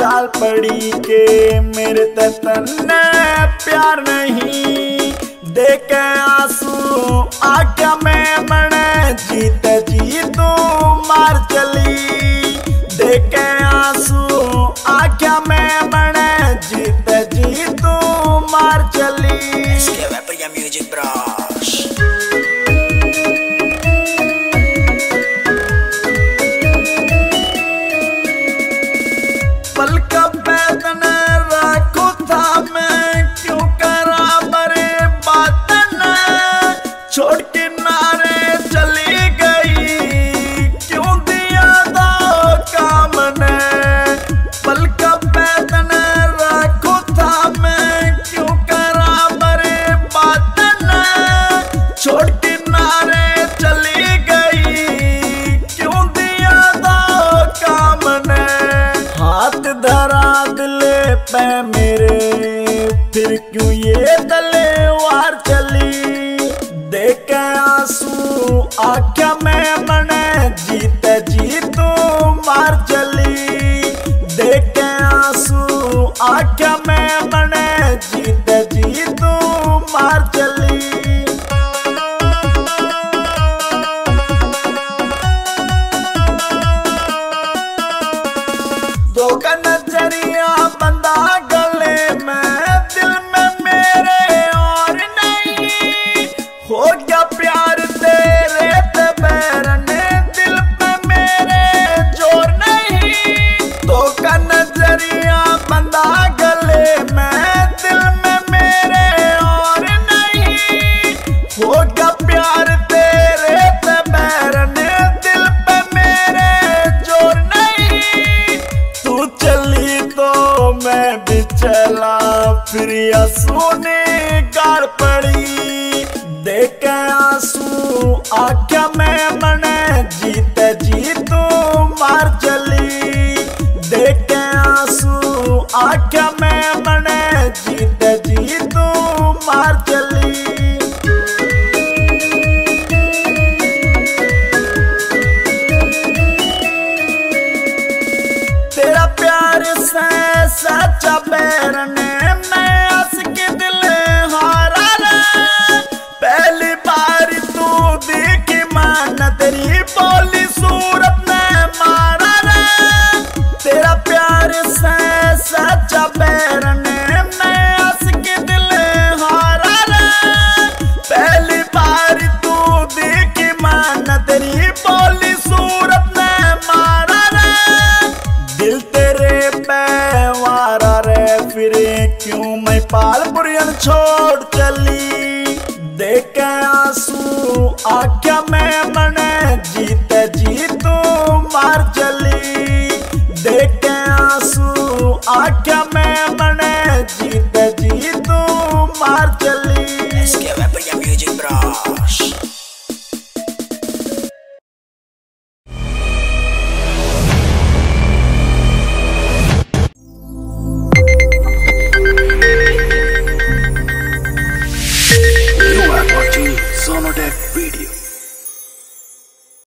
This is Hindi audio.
चाल पड़ी के मेरे तन प्यार नहीं। देखे आँसू आज्ञा में मने जीत जी तू मार चली। देखे आँसू आज्ञा में मने जीत मार चली। Music म्यूज़िक पल का पैदन रखो था मैं क्यों करा बरे बात न? छोड़ के धरा दिले पे मेरे। फिर क्यों ये तले वार चली? देख आँसू, आख्या में मने जीत जी तू मार चली देख आँसू, आख्या में मने जीत जी तू मार चली दो का मैं भी चला, फिर सुने कर पड़ी देख आँसू आख्या में मने, जीत जी तू मार चली देख आँसू आख्या प्यार से सच्चा बैरने मैं गोरियन छोड़ चली। देखे आँसू आख्या में मने जी तू मार चली देखे आँसू आख्या में मने जी तू मार चली इसके वेपर म्यूज़िक ब्राश